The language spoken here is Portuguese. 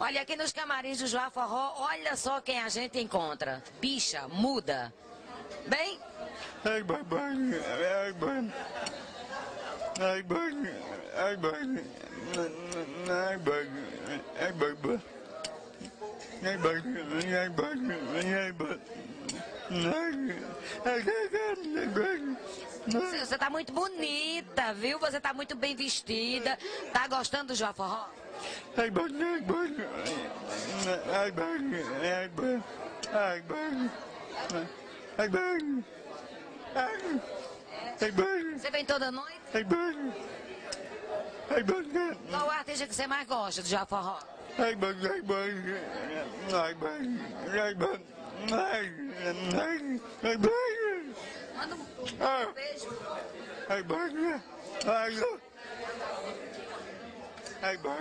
Olha, aqui nos camarins do Joá Forró, olha só quem a gente encontra. Bicha, muda. Bem, Ai, babá, ai, babá. Ai, babá, ai, babá. Ai, babá, ai, babá. Ai, babá, ai, babá, ai, babá. Ai, você você tá muito bonita, viu? Você tá muito bem vestida. Tá gostando do Joá Forró? Você vem toda noite? Qual o artista que você mais gosta do Joá Forró? Ai, Manda um Ah. beijo. Ai, babá. Ai, babá.